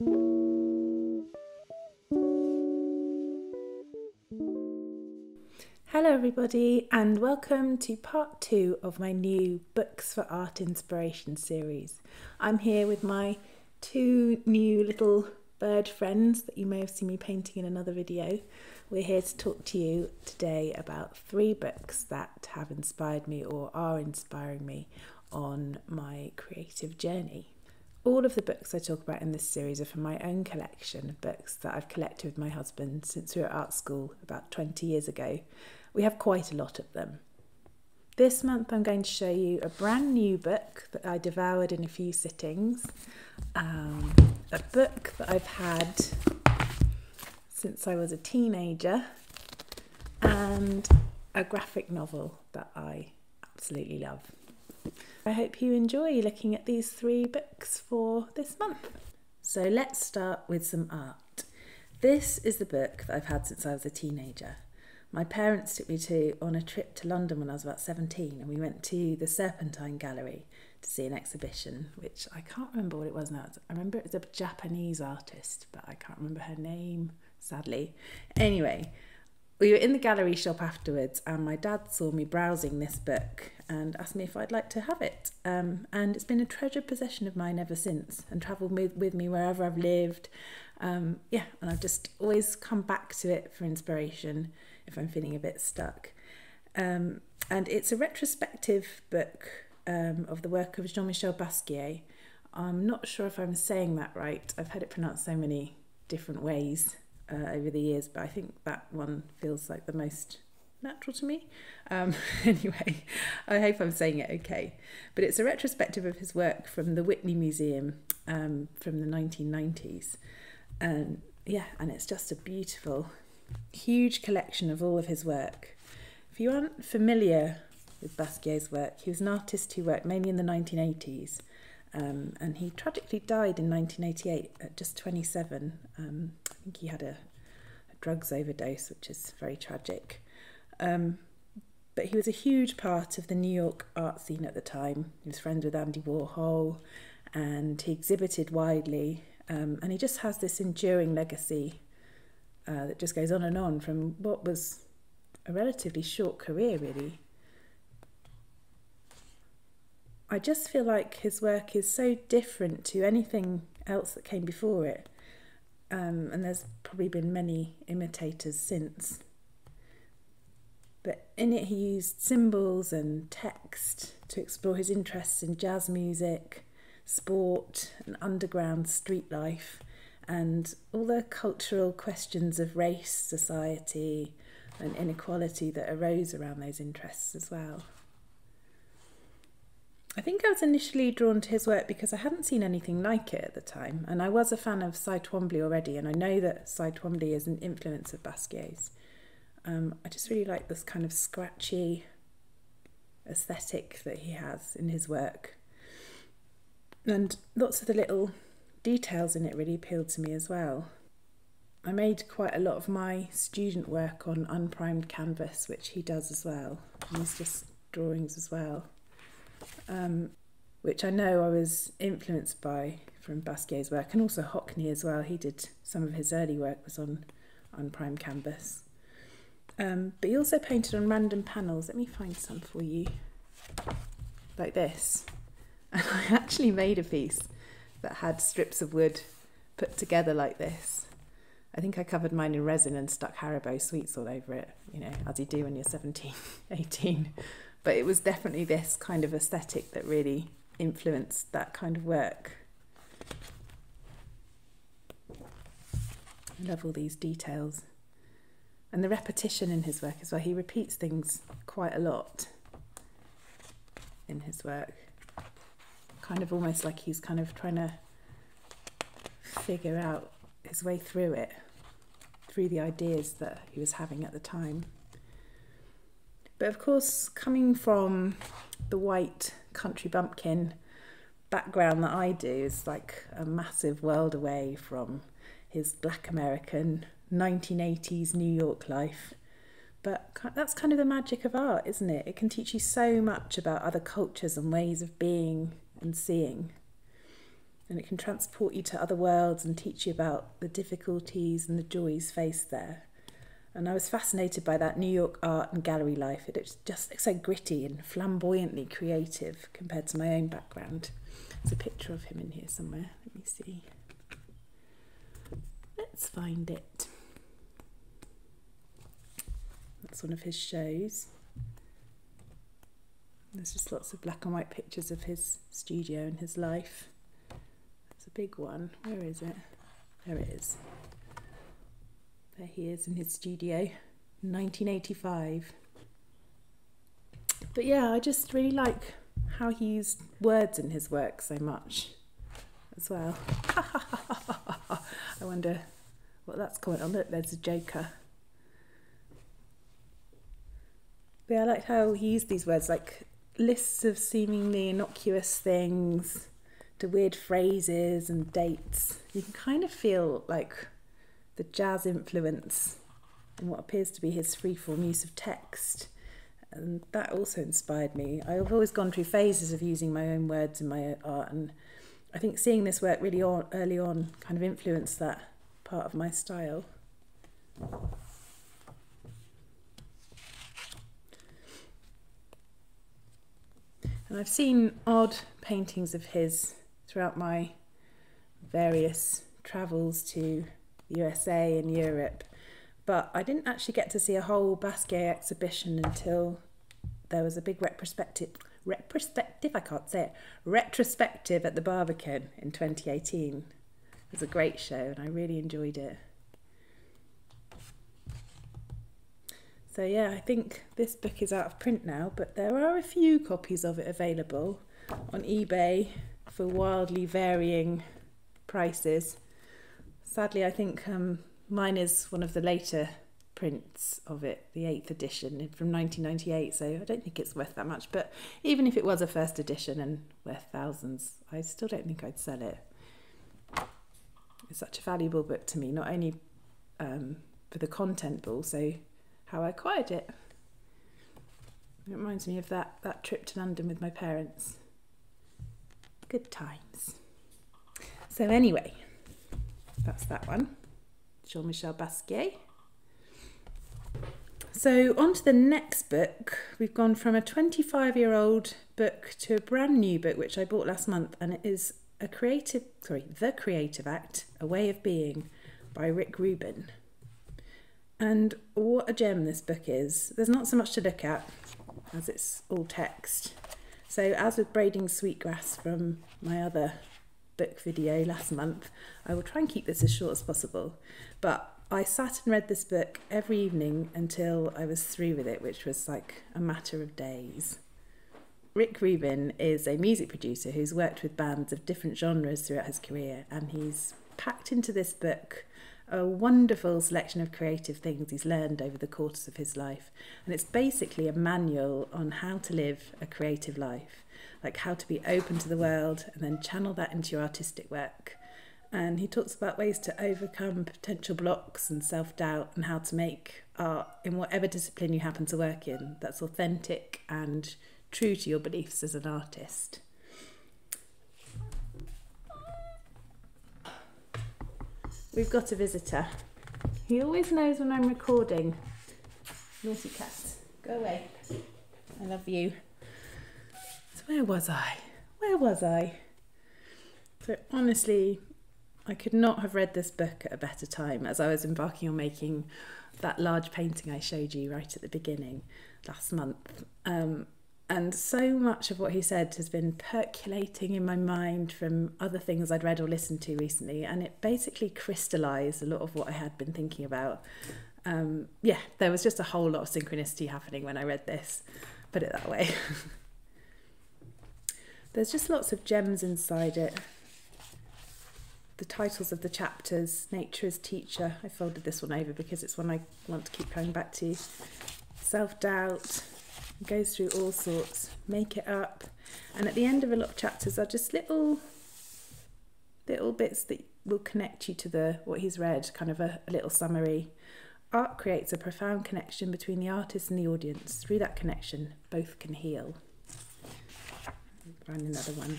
Hello, everybody, and welcome to part two of my new Books for Art Inspiration series. I'm here with my two new little bird friends that you may have seen me painting in another video. We're here to talk to you today about three books that have inspired me or are inspiring me on my creative journey. All of the books I talk about in this series are from my own collection of books that I've collected with my husband since we were at art school about 20 years ago. We have quite a lot of them. This month I'm going to show you a brand new book that I devoured in a few sittings, um, a book that I've had since I was a teenager, and a graphic novel that I absolutely love. I hope you enjoy looking at these three books for this month. So let's start with some art. This is the book that I've had since I was a teenager. My parents took me to on a trip to London when I was about 17 and we went to the Serpentine Gallery to see an exhibition which I can't remember what it was now. I remember it was a Japanese artist, but I can't remember her name sadly. Anyway, we were in the gallery shop afterwards, and my dad saw me browsing this book and asked me if I'd like to have it. Um, and it's been a treasured possession of mine ever since and travelled with, with me wherever I've lived. Um, yeah, and I've just always come back to it for inspiration if I'm feeling a bit stuck. Um, and it's a retrospective book um, of the work of Jean Michel Basquiat. I'm not sure if I'm saying that right, I've had it pronounced so many different ways uh, over the years, but I think that one feels like the most natural to me. Um, anyway, I hope I'm saying it okay. But it's a retrospective of his work from the Whitney Museum um, from the 1990s. And yeah, and it's just a beautiful, huge collection of all of his work. If you aren't familiar with Basquiat's work, he was an artist who worked mainly in the 1980s. Um, and he tragically died in 1988 at just 27. Um, I think he had a, a, drugs overdose, which is very tragic. Um, but he was a huge part of the New York art scene at the time. He was friends with Andy Warhol and he exhibited widely. Um, and he just has this enduring legacy uh, that just goes on and on from what was a relatively short career, really. I just feel like his work is so different to anything else that came before it. Um, and there's probably been many imitators since. But in it, he used symbols and text to explore his interests in jazz music, sport, and underground street life, and all the cultural questions of race, society, and inequality that arose around those interests as well. I think I was initially drawn to his work because I hadn't seen anything like it at the time, and I was a fan of Cy Twombly already, and I know that Cy Twombly is an influence of Basquiat's. Um, I just really like this kind of scratchy aesthetic that he has in his work, and lots of the little details in it really appealed to me as well. I made quite a lot of my student work on unprimed canvas, which he does as well. And he's just drawings as well um, which I know I was influenced by from Basquiat's work and also Hockney as well. He did some of his early work was on prime canvas. Um, but he also painted on random panels. Let me find some for you. Like this. And I actually made a piece that had strips of wood put together like this. I think I covered mine in resin and stuck Haribo sweets all over it, you know, as you do when you're 17, 18. But it was definitely this kind of aesthetic that really influenced that kind of work. I love all these details. And the repetition in his work as well. He repeats things quite a lot in his work. Kind of almost like he's kind of trying to figure out his way through it, through the ideas that he was having at the time. But of course, coming from the white country bumpkin background that I do is like a massive world away from his black American 1980s New York life. But that's kind of the magic of art, isn't it? It can teach you so much about other cultures and ways of being and seeing. and it can transport you to other worlds and teach you about the difficulties and the joys faced there. And I was fascinated by that New York art and gallery life. It just looks so gritty and flamboyantly creative compared to my own background. There's a picture of him in here somewhere. Let me see. Let's find it. That's one of his shows. There's just lots of black and white pictures of his studio and his life. It's a big one. Where is it? There it is. There he is in his studio, 1985. But yeah, I just really like how he used words in his work so much as well. I wonder what that's called. Oh, look, there's a joker. But yeah, I like how he used these words like lists of seemingly innocuous things to weird phrases and dates. You can kind of feel like the jazz influence in what appears to be his freeform use of text. And that also inspired me. I've always gone through phases of using my own words in my art, and I think seeing this work really on, early on kind of influenced that part of my style. And I've seen odd paintings of his throughout my various travels to the USA and Europe, but I didn't actually get to see a whole Basquiat exhibition until there was a big retrospective retrospective I can't say it retrospective at the Barbican in 2018. It was a great show and I really enjoyed it. So yeah, I think this book is out of print now, but there are a few copies of it available on eBay for wildly varying prices. Sadly, I think um, mine is one of the later prints of it, the eighth edition from 1998, so I don't think it's worth that much. But even if it was a first edition and worth thousands, I still don't think I'd sell it. It's such a valuable book to me, not only um, for the content, but also how I acquired it. It reminds me of that, that trip to London with my parents. Good times. So, anyway, that's that one. Jean Michel Basquiat. So, on to the next book. We've gone from a 25 year old book to a brand new book, which I bought last month, and it is a creative, sorry, The Creative Act, A Way of Being by Rick Rubin. And what a gem this book is. There's not so much to look at as it's all text. So, as with braiding sweetgrass from my other book video last month, I will try and keep this as short as possible. But I sat and read this book every evening until I was through with it, which was like a matter of days. Rick Rubin is a music producer who's worked with bands of different genres throughout his career, and he's packed into this book a wonderful selection of creative things he's learned over the course of his life. And it's basically a manual on how to live a creative life, like how to be open to the world and then channel that into your artistic work. And he talks about ways to overcome potential blocks and self doubt and how to make art in whatever discipline you happen to work in that's authentic and true to your beliefs as an artist. We've got a visitor. He always knows when I'm recording. Naughty cat. Go away. I love you. So where was I? Where was I? So honestly, I could not have read this book at a better time as I was embarking on making that large painting I showed you right at the beginning last month. Um, and so much of what he said has been percolating in my mind from other things I'd read or listened to recently, and it basically crystallized a lot of what I had been thinking about. Um, yeah, there was just a whole lot of synchronicity happening when I read this, put it that way. There's just lots of gems inside it. The titles of the chapters Nature as Teacher. I folded this one over because it's one I want to keep coming back to. Self doubt, goes through all sorts, make it up. And at the end of a lot of chapters are just little little bits that will connect you to the what he's read, kind of a, a little summary. Art creates a profound connection between the artist and the audience. Through that connection, both can heal. Find another one.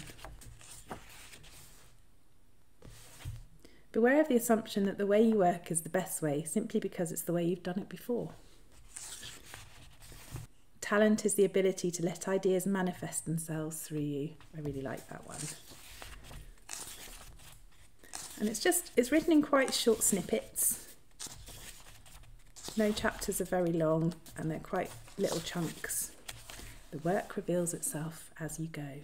Beware of the assumption that the way you work is the best way simply because it's the way you've done it before. Talent is the ability to let ideas manifest themselves through you. I really like that one. And it's just, it's written in quite short snippets. No chapters are very long and they're quite little chunks. The work reveals itself as you go.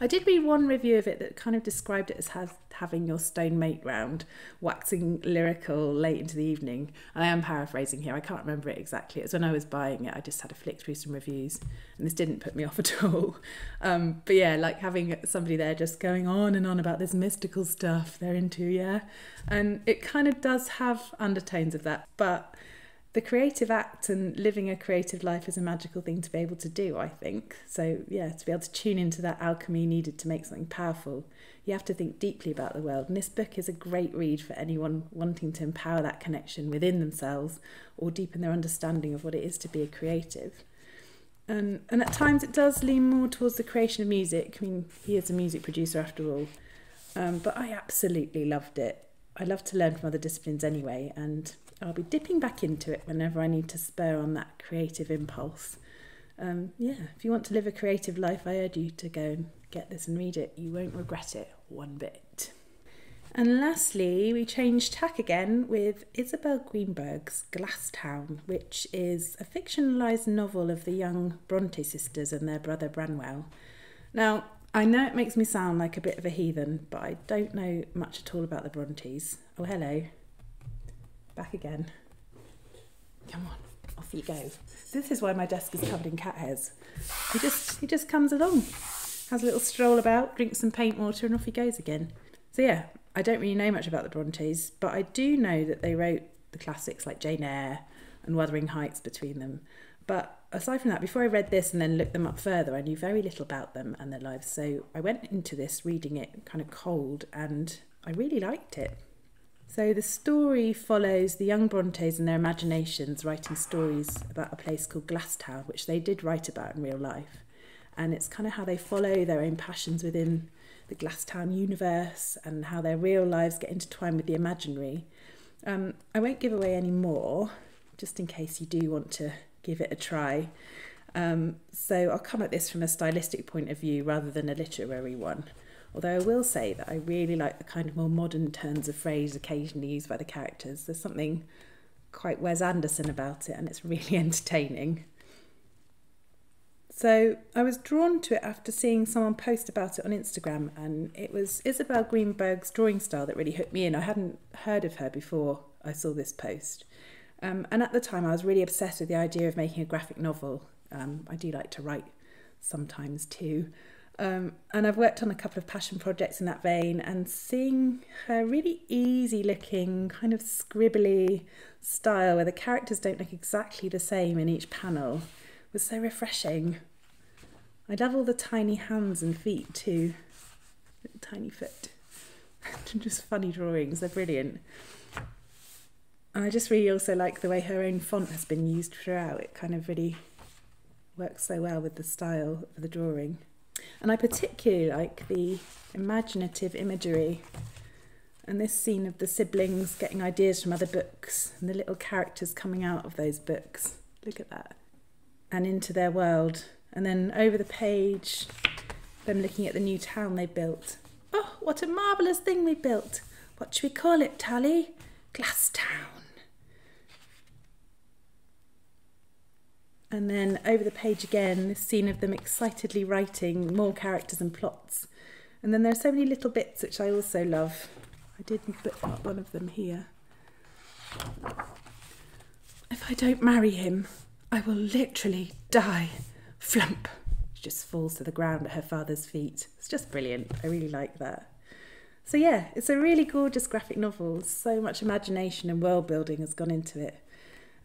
I did read one review of it that kind of described it as has, having your stone mate round, waxing lyrical late into the evening. And I am paraphrasing here, I can't remember it exactly. It was when I was buying it, I just had a flick through some reviews, and this didn't put me off at all. Um, but yeah, like having somebody there just going on and on about this mystical stuff they're into, yeah. And it kind of does have undertones of that, but the creative act and living a creative life is a magical thing to be able to do, I think. So, yeah, to be able to tune into that alchemy needed to make something powerful, you have to think deeply about the world. And this book is a great read for anyone wanting to empower that connection within themselves or deepen their understanding of what it is to be a creative. And, and at times it does lean more towards the creation of music. I mean, he is a music producer after all. Um, but I absolutely loved it. I love to learn from other disciplines anyway, and I'll be dipping back into it whenever I need to spur on that creative impulse. Um, yeah, if you want to live a creative life, I urge you to go and get this and read it. You won't regret it one bit. And lastly, we change tack again with Isabel Greenberg's Glasstown, which is a fictionalised novel of the young Bronte sisters and their brother Branwell. Now, I know it makes me sound like a bit of a heathen, but I don't know much at all about the Brontes. Oh, hello. Back again. Come on, off you go. This is why my desk is covered in cat hairs. He just he just comes along, has a little stroll about, drinks some paint water, and off he goes again. So yeah, I don't really know much about the Brontes, but I do know that they wrote the classics like Jane Eyre and Wuthering Heights between them. But aside from that, before I read this and then looked them up further, I knew very little about them and their lives. So I went into this reading it kind of cold and I really liked it. So the story follows the young Brontes and their imaginations writing stories about a place called Glasstown, which they did write about in real life. And it's kind of how they follow their own passions within the Glasstown universe and how their real lives get intertwined with the imaginary. Um, I won't give away any more, just in case you do want to give it a try. Um, so I'll come at this from a stylistic point of view rather than a literary one. Although I will say that I really like the kind of more modern turns of phrase occasionally used by the characters. There's something quite Wes Anderson about it, and it's really entertaining. So I was drawn to it after seeing someone post about it on Instagram, and it was Isabel Greenberg's drawing style that really hooked me in. I hadn't heard of her before I saw this post. Um, and at the time, I was really obsessed with the idea of making a graphic novel. Um, I do like to write sometimes too. Um, and I've worked on a couple of passion projects in that vein, and seeing her really easy looking, kind of scribbly style where the characters don't look exactly the same in each panel was so refreshing. I love all the tiny hands and feet too. Tiny foot. just funny drawings, they're brilliant. And I just really also like the way her own font has been used throughout. It kind of really works so well with the style of the drawing. And I particularly like the imaginative imagery and this scene of the siblings getting ideas from other books and the little characters coming out of those books. Look at that. And into their world. And then over the page, them looking at the new town they built. Oh, what a marvellous thing we built. What should we call it, Tally? Glasstown. And then over the page again, this scene of them excitedly writing more characters and plots. And then there are so many little bits which I also love. I did bookmark one of them here. If I don't marry him, I will literally die. Flump. She just falls to the ground at her father's feet. It's just brilliant. I really like that. So, yeah, it's a really gorgeous graphic novel. So much imagination and world building has gone into it.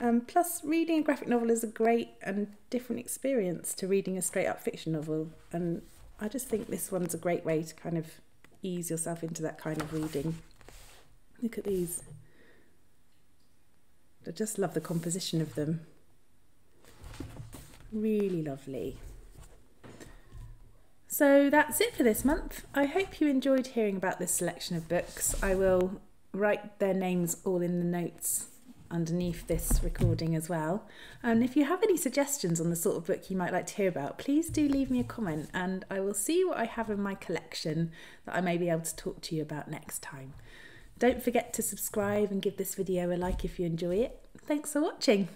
Um, plus, reading a graphic novel is a great and different experience to reading a straight up fiction novel. And I just think this one's a great way to kind of ease yourself into that kind of reading. Look at these. I just love the composition of them. Really lovely. So that's it for this month. I hope you enjoyed hearing about this selection of books. I will write their names all in the notes underneath this recording as well. And if you have any suggestions on the sort of book you might like to hear about, please do leave me a comment and I will see what I have in my collection that I may be able to talk to you about next time. Don't forget to subscribe and give this video a like if you enjoy it. Thanks for watching.